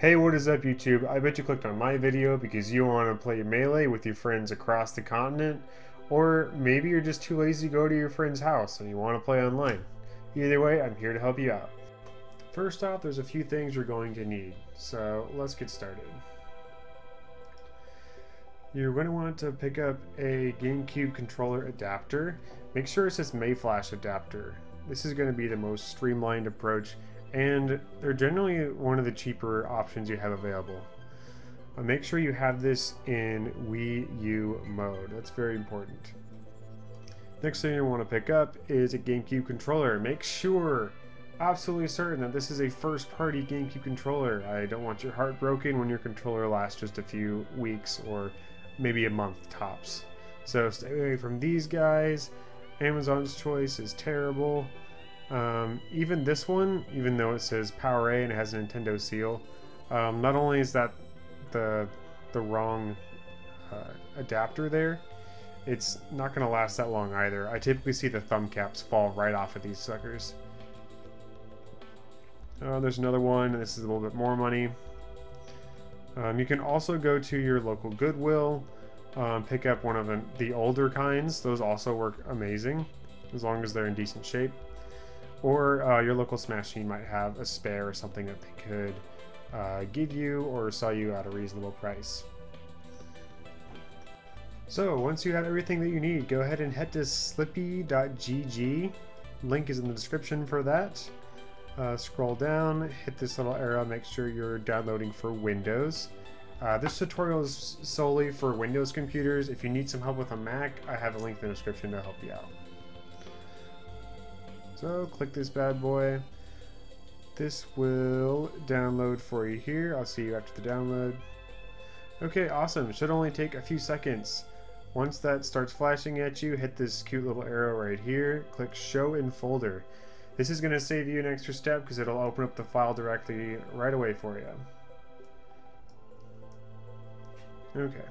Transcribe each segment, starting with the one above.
Hey, what is up YouTube? I bet you clicked on my video because you want to play Melee with your friends across the continent, or maybe you're just too lazy to go to your friend's house and you want to play online. Either way, I'm here to help you out. First off, there's a few things you're going to need, so let's get started. You're going to want to pick up a GameCube controller adapter. Make sure it says Mayflash adapter. This is going to be the most streamlined approach and they're generally one of the cheaper options you have available. Uh, make sure you have this in Wii U mode. That's very important. Next thing you want to pick up is a GameCube controller. Make sure, absolutely certain, that this is a first-party GameCube controller. I don't want your heart broken when your controller lasts just a few weeks or maybe a month tops. So stay away from these guys. Amazon's choice is terrible. Um, even this one, even though it says Power A and has a Nintendo seal, um, not only is that the the wrong uh, adapter there, it's not going to last that long either. I typically see the thumb caps fall right off of these suckers. Uh, there's another one. This is a little bit more money. Um, you can also go to your local Goodwill, um, pick up one of the older kinds. Those also work amazing, as long as they're in decent shape. Or uh, your local Smash team might have a spare or something that they could uh, give you or sell you at a reasonable price. So once you have everything that you need, go ahead and head to slippi.gg. Link is in the description for that. Uh, scroll down, hit this little arrow, make sure you're downloading for Windows. Uh, this tutorial is solely for Windows computers. If you need some help with a Mac, I have a link in the description to help you out. So click this bad boy. This will download for you here. I'll see you after the download. Okay, awesome. Should only take a few seconds. Once that starts flashing at you, hit this cute little arrow right here. Click Show in Folder. This is going to save you an extra step because it'll open up the file directly right away for you. Okay,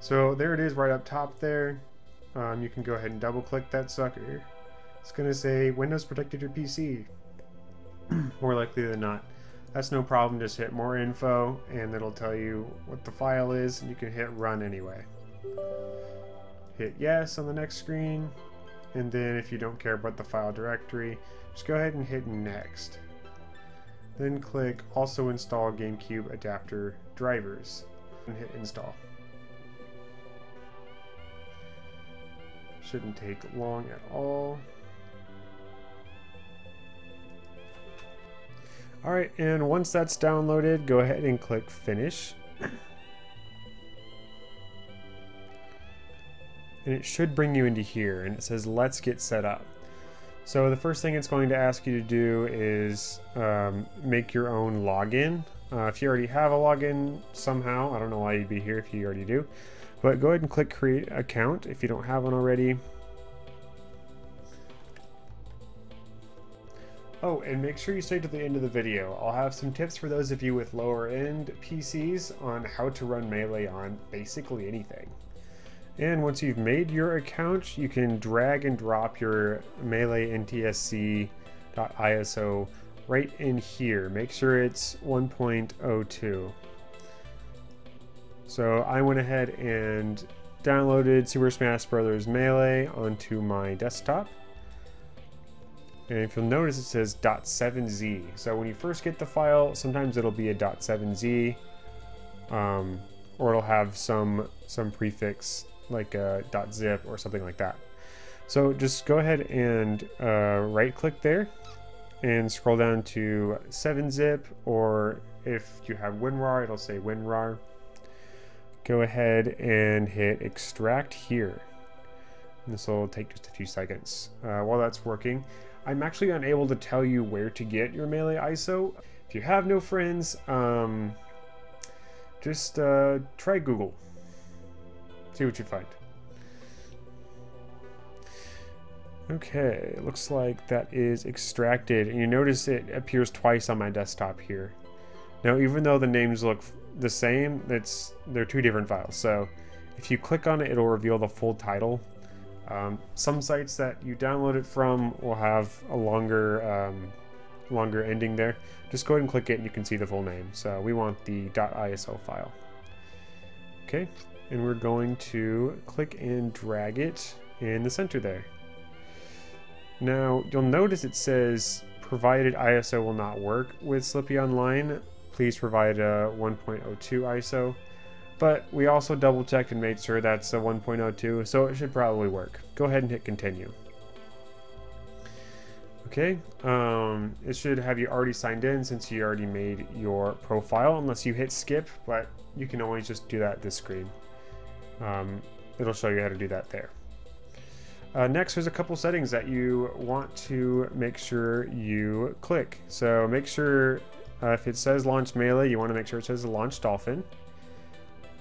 so there it is right up top there. Um, you can go ahead and double click that sucker. It's going to say Windows protected your PC. more likely than not. That's no problem, just hit more info and it'll tell you what the file is and you can hit run anyway. Hit yes on the next screen and then if you don't care about the file directory, just go ahead and hit next. Then click also install GameCube adapter drivers and hit install. Shouldn't take long at all. Alright, and once that's downloaded, go ahead and click Finish. And it should bring you into here, and it says Let's Get Set Up. So the first thing it's going to ask you to do is um, make your own login. Uh, if you already have a login somehow, I don't know why you'd be here if you already do, but go ahead and click Create Account if you don't have one already. Oh, and make sure you stay to the end of the video. I'll have some tips for those of you with lower end PCs on how to run Melee on basically anything. And once you've made your account, you can drag and drop your Melee NTSC.ISO right in here. Make sure it's 1.02. So I went ahead and downloaded Super Smash Bros. Melee onto my desktop. And if you'll notice it says .7z. So when you first get the file, sometimes it'll be a .7z, um, or it'll have some some prefix like a .zip or something like that. So just go ahead and uh, right click there and scroll down to 7-zip or if you have WinRAR, it'll say WinRAR. Go ahead and hit extract here. This will take just a few seconds. Uh, while that's working, I'm actually unable to tell you where to get your Melee ISO. If you have no friends, um, just uh, try Google. See what you find. Okay, it looks like that is extracted. And you notice it appears twice on my desktop here. Now, even though the names look the same, it's they're two different files. So if you click on it, it'll reveal the full title um, some sites that you download it from will have a longer um, longer ending there, just go ahead and click it and you can see the full name. So we want the .iso file. Okay, and we're going to click and drag it in the center there. Now, you'll notice it says provided ISO will not work with Slippi Online, please provide a 1.02 ISO. But we also double checked and made sure that's a 1.02, so it should probably work. Go ahead and hit continue. Okay, um, it should have you already signed in since you already made your profile, unless you hit skip, but you can always just do that this screen. Um, it'll show you how to do that there. Uh, next, there's a couple settings that you want to make sure you click. So make sure uh, if it says launch melee, you want to make sure it says launch dolphin.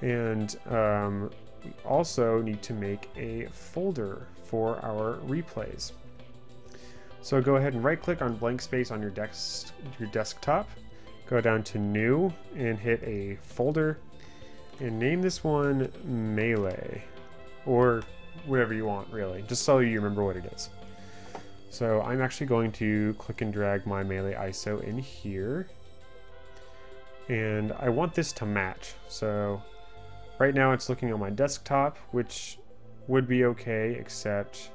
And um, we also need to make a folder for our replays. So go ahead and right click on blank space on your, desk, your desktop. Go down to new and hit a folder and name this one melee or whatever you want really, just so you remember what it is. So I'm actually going to click and drag my melee ISO in here. And I want this to match. So right now it's looking on my desktop, which would be okay, except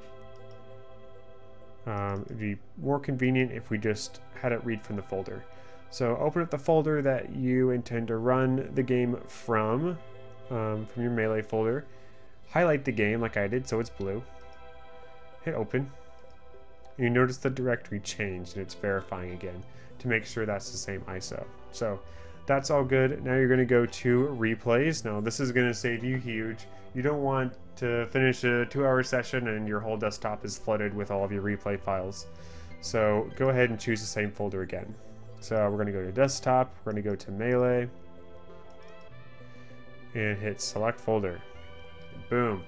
um, it'd be more convenient if we just had it read from the folder. So open up the folder that you intend to run the game from, um, from your Melee folder. Highlight the game like I did so it's blue. Hit open. You notice the directory changed and it's verifying again to make sure that's the same ISO. So that's all good. Now you're going to go to replays. Now this is going to save you huge. You don't want to finish a two hour session and your whole desktop is flooded with all of your replay files. So go ahead and choose the same folder again. So we're going to go to desktop, we're going to go to melee, and hit select folder. Boom.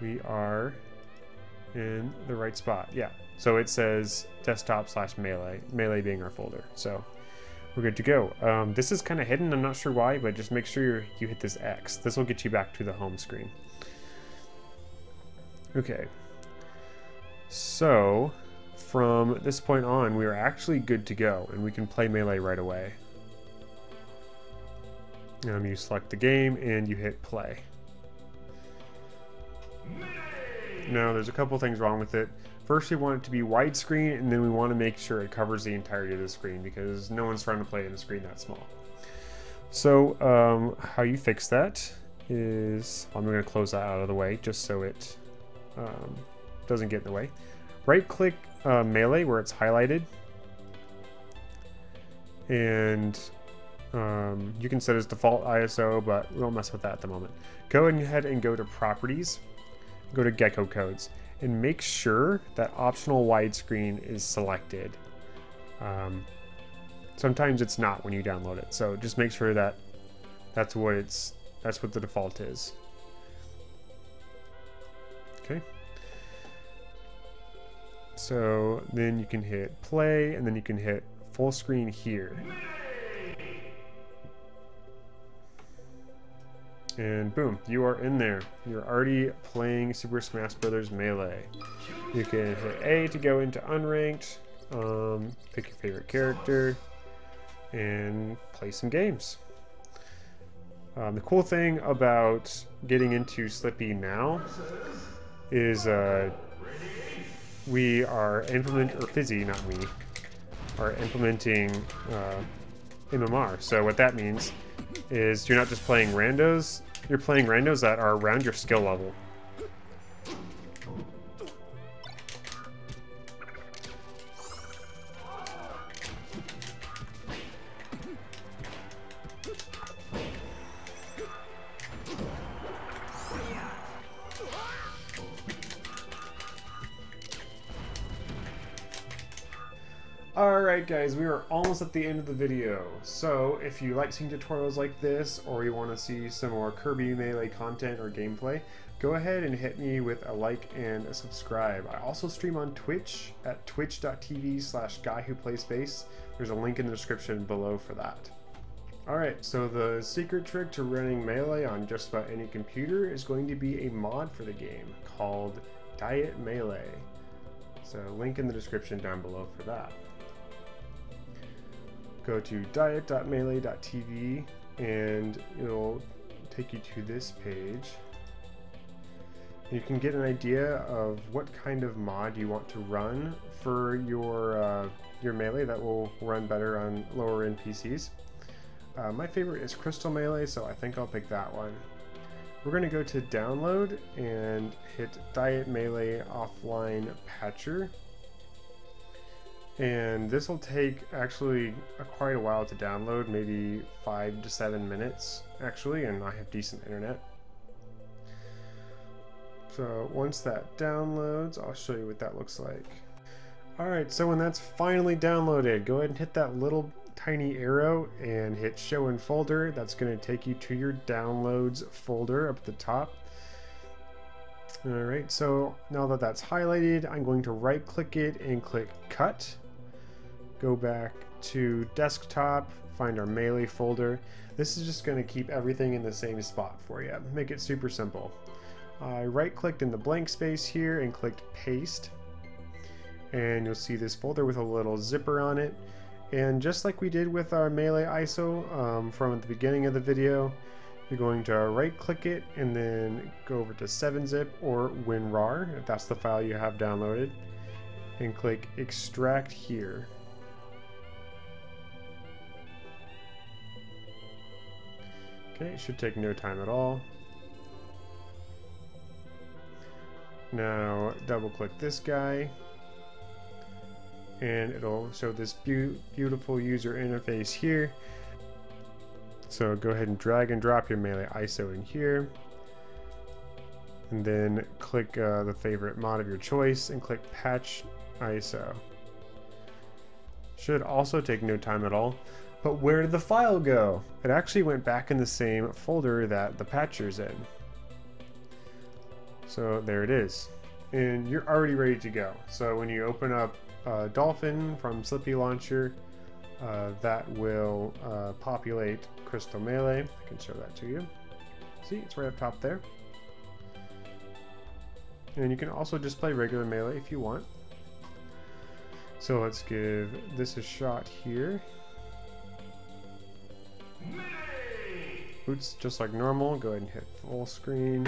We are in the right spot. Yeah. So it says desktop slash melee, melee being our folder. So we're good to go. Um, this is kind of hidden, I'm not sure why, but just make sure you hit this X. This will get you back to the home screen. Okay. So, from this point on, we are actually good to go, and we can play Melee right away. Um, you select the game, and you hit play. Now, there's a couple things wrong with it. First, we want it to be widescreen, and then we want to make sure it covers the entirety of the screen because no one's trying to play in a screen that small. So, um, how you fix that is I'm going to close that out of the way just so it um, doesn't get in the way. Right click uh, melee where it's highlighted, and um, you can set as default ISO, but we won't mess with that at the moment. Go ahead and go to properties, go to gecko codes and make sure that optional widescreen is selected. Um, sometimes it's not when you download it, so just make sure that that's what it's that's what the default is. Okay. So then you can hit play, and then you can hit full screen here. And boom, you are in there. You're already playing Super Smash Bros. Melee. You can hit A to go into unranked, um, pick your favorite character, and play some games. Um, the cool thing about getting into Slippi now is uh, we are implementing, or Fizzi, not we, are implementing uh, MMR. So what that means is you're not just playing randos, you're playing randos that are around your skill level. Alright guys, we are almost at the end of the video. So if you like seeing tutorials like this, or you want to see some more Kirby Melee content or gameplay, go ahead and hit me with a like and a subscribe. I also stream on Twitch at twitch.tv slash guy who plays bass. There's a link in the description below for that. Alright, so the secret trick to running Melee on just about any computer is going to be a mod for the game called Diet Melee. So link in the description down below for that. Go to diet.melee.tv and it'll take you to this page. You can get an idea of what kind of mod you want to run for your uh, your melee that will run better on lower end PCs. Uh, my favorite is Crystal Melee, so I think I'll pick that one. We're going to go to download and hit Diet Melee Offline Patcher. And this will take actually a, quite a while to download, maybe five to seven minutes actually, and I have decent internet. So once that downloads, I'll show you what that looks like. Alright, so when that's finally downloaded, go ahead and hit that little tiny arrow and hit show in folder. That's going to take you to your downloads folder up at the top. Alright, so now that that's highlighted, I'm going to right click it and click cut. Go back to desktop, find our melee folder. This is just going to keep everything in the same spot for you. Make it super simple. I right clicked in the blank space here and clicked paste and you'll see this folder with a little zipper on it and just like we did with our melee ISO um, from the beginning of the video you're going to right click it and then go over to 7-zip or WinRAR if that's the file you have downloaded and click extract here okay it should take no time at all Now double click this guy and it'll show this be beautiful user interface here. So go ahead and drag and drop your Melee ISO in here and then click uh, the favorite mod of your choice and click patch ISO. Should also take no time at all. But where did the file go? It actually went back in the same folder that the patcher's in. So there it is. And you're already ready to go. So when you open up uh, Dolphin from Slippi Launcher, uh, that will uh, populate Crystal Melee. I can show that to you. See, it's right up top there. And you can also display regular Melee if you want. So let's give this a shot here. Boots just like normal. Go ahead and hit full screen.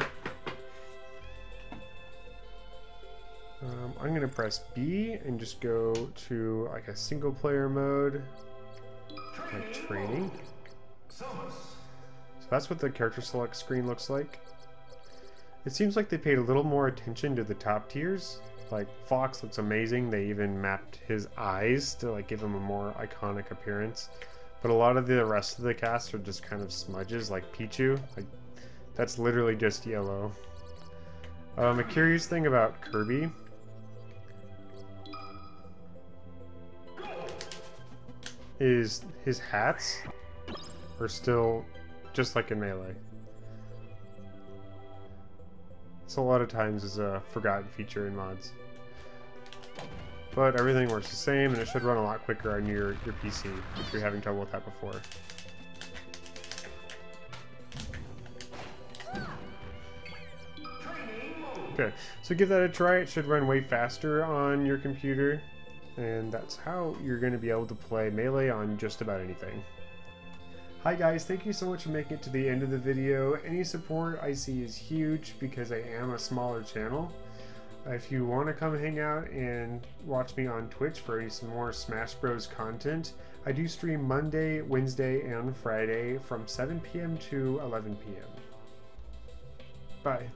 Um, I'm gonna press B and just go to like a single player mode, like training. So that's what the character select screen looks like. It seems like they paid a little more attention to the top tiers. Like Fox looks amazing. They even mapped his eyes to like give him a more iconic appearance. But a lot of the rest of the cast are just kind of smudges, like Pichu. Like that's literally just yellow. Um, a curious thing about Kirby is his hats are still just like in Melee. So a lot of times is a forgotten feature in mods. But everything works the same and it should run a lot quicker on your, your PC if you're having trouble with that before. Okay, so give that a try. It should run way faster on your computer and that's how you're going to be able to play Melee on just about anything. Hi guys, thank you so much for making it to the end of the video. Any support I see is huge because I am a smaller channel. If you want to come hang out and watch me on Twitch for some more Smash Bros content, I do stream Monday, Wednesday, and Friday from 7 p.m. to 11 p.m. Bye.